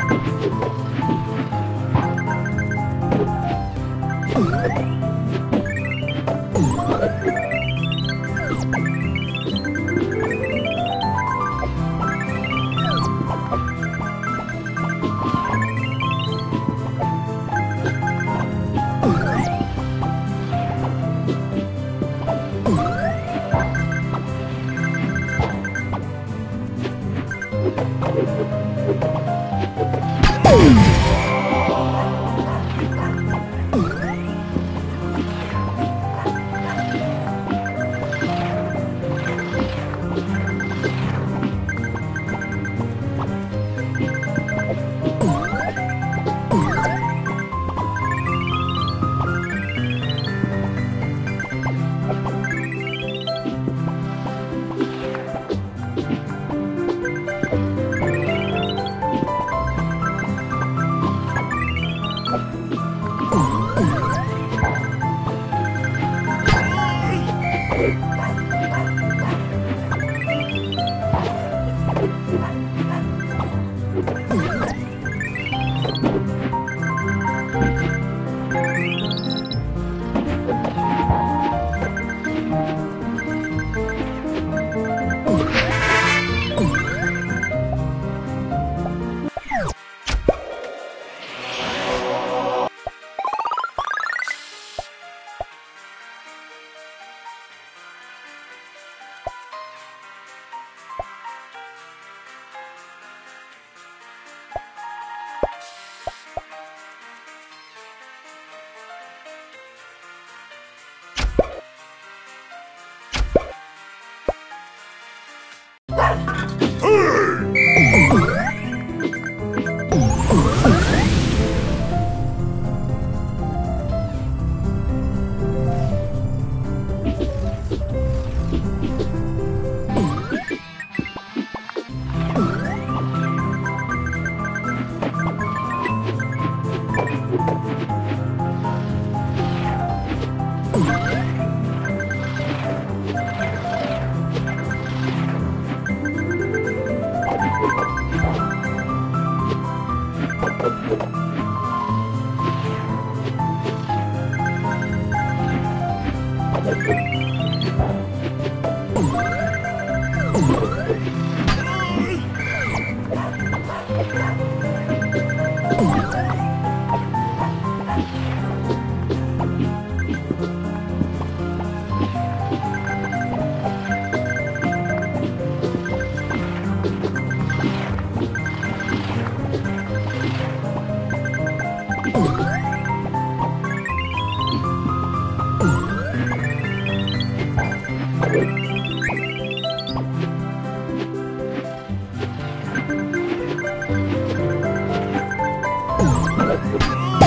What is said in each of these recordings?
Oh.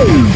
Woo!